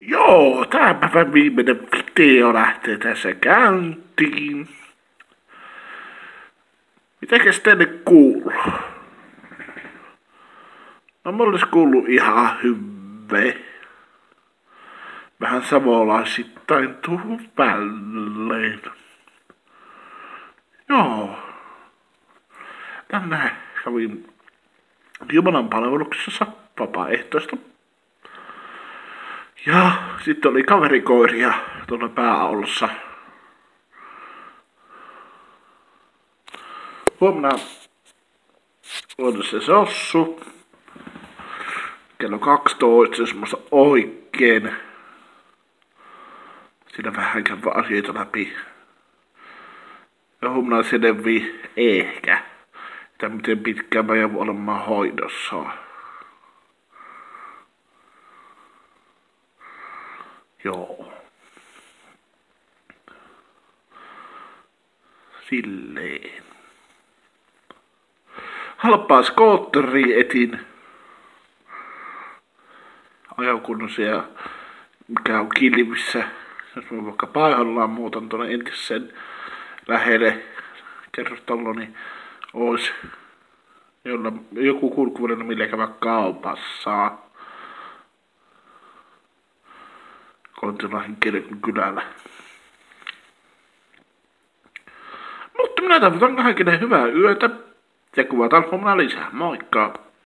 Joo, tämä viimeinen video lähtee tässä käyntiin. Mitäkäs teille kuuluu? No mulle kuuluu ihan hyvä. Vähän savolaisittain tuu välein. Joo. Tänne kävin Jumalan palveluksessa vapaaehtoista ja sitten oli kaverikoiria tuolla pääolossa. Huomenna on se sossu. Kello 12, jos muista oikein. Siinä vähän käydä asioita läpi. Ja huomenna selvi ehkä, että miten pitkään mä joudun olemaan hoidossa. Joo. Silleen. Halpaa skootteri etin. Ajokunnossa mikä on kilvissä. Jos mä vaikka paihallaan muutan tuonne entisen lähelle kerrostalloni, niin ois jolla joku kulkuvuoden millä käydä kaupassa. Kontiolahden kirkon kylällä. Mutta minä toivotan kaikille hyvää yötä ja kuvataan huomenna lisää. Moikka!